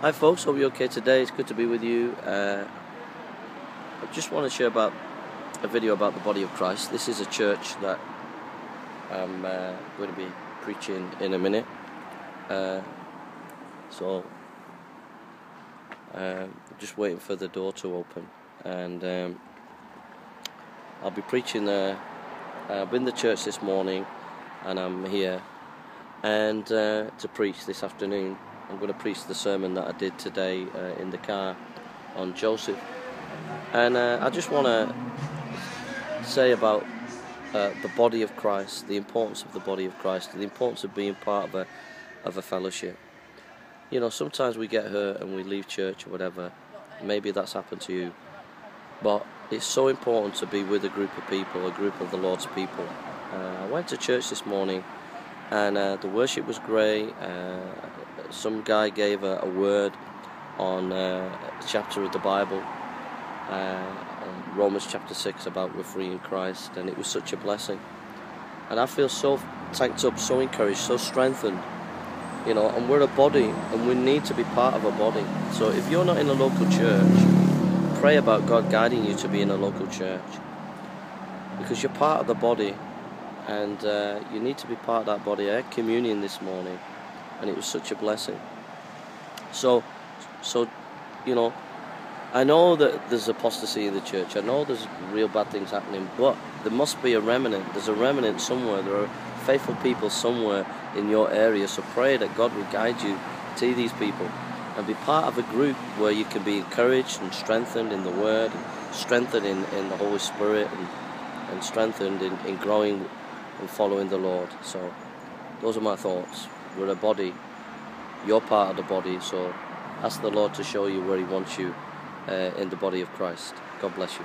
Hi folks, hope you're okay today. It's good to be with you. Uh, I just want to share about a video about the body of Christ. This is a church that I'm uh, going to be preaching in a minute. Uh, so um, just waiting for the door to open, and um, I'll be preaching there. I've been to church this morning, and I'm here, and uh, to preach this afternoon. I'm going to preach the sermon that I did today uh, in the car on Joseph, and uh, I just want to say about uh, the body of Christ, the importance of the body of Christ, the importance of being part of a of a fellowship. You know, sometimes we get hurt and we leave church or whatever. Maybe that's happened to you, but it's so important to be with a group of people, a group of the Lord's people. Uh, I went to church this morning, and uh, the worship was great. Uh, some guy gave a, a word on uh, a chapter of the Bible, uh, Romans chapter 6, about we're free in Christ, and it was such a blessing. And I feel so tanked up, so encouraged, so strengthened, you know, and we're a body, and we need to be part of a body. So if you're not in a local church, pray about God guiding you to be in a local church, because you're part of the body, and uh, you need to be part of that body. I had communion this morning and it was such a blessing. So, so, you know, I know that there's apostasy in the church. I know there's real bad things happening, but there must be a remnant. There's a remnant somewhere. There are faithful people somewhere in your area. So pray that God will guide you to these people and be part of a group where you can be encouraged and strengthened in the Word, and strengthened in, in the Holy Spirit, and, and strengthened in, in growing and following the Lord. So, those are my thoughts. We're a body. You're part of the body, so ask the Lord to show you where He wants you uh, in the body of Christ. God bless you.